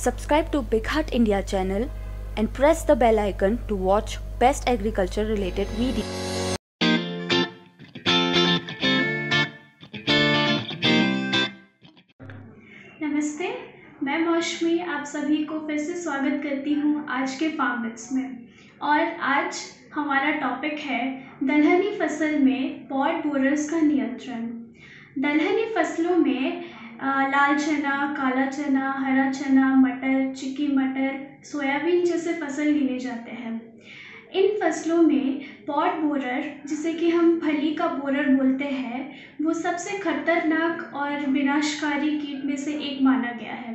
Subscribe to Big Heart India channel and press the bell icon to watch best agriculture related videos. नमस्ते मैं मौसमी आप सभी को फिर से स्वागत करती हूँ आज के फार्म बिट्स में और आज हमारा टॉपिक है दलहनी फ़सल में पॉट बोरर्स का नियंत्रण दलहनी फ़सलों में लाल चना काला चना हरा चना मटर चिक्की मटर सोयाबीन जैसे फ़सल गिने जाते हैं इन फ़सलों में पॉट बोरर जिसे कि हम फली का बोरर बोलते हैं वो सबसे खतरनाक और विनाशकारी कीट में से एक माना गया है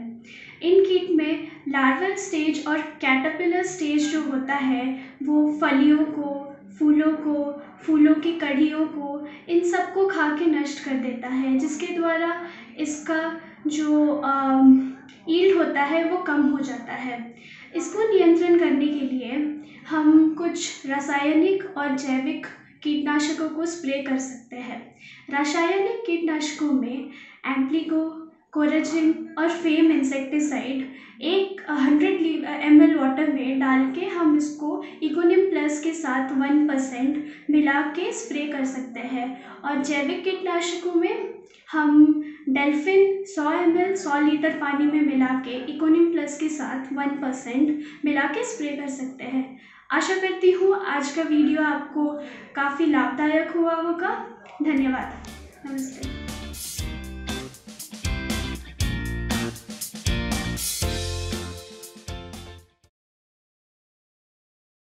इन कीट में लार्वल स्टेज और कैटरपिलर स्टेज जो होता है वो फलियों को फूलों को, फूलों की कड़ियों को, इन सबको खा के नष्ट कर देता है, जिसके द्वारा इसका जो ईल्ड होता है, वो कम हो जाता है। इसको नियंत्रण करने के लिए हम कुछ रासायनिक और जैविक कीटनाशकों को स्प्रे कर सकते हैं। रासायनिक कीटनाशकों में एम्प्लीगो कोराजिन और फेम इंसेक्टिसाइड एक हंड्रेड एम एल वाटर में डाल के हम इसको इकोनिम प्लस के साथ वन परसेंट मिला के स्प्रे कर सकते हैं। और जैविक कीटनाशकों में हम डेल्फिन 100 एम एल सौ लीटर पानी में मिला के इकोनिम प्लस के साथ वन परसेंट मिला के स्प्रे कर सकते हैं। आशा करती हूँ आज का वीडियो आपको काफ़ी लाभदायक हुआ होगा। धन्यवाद। नमस्ते।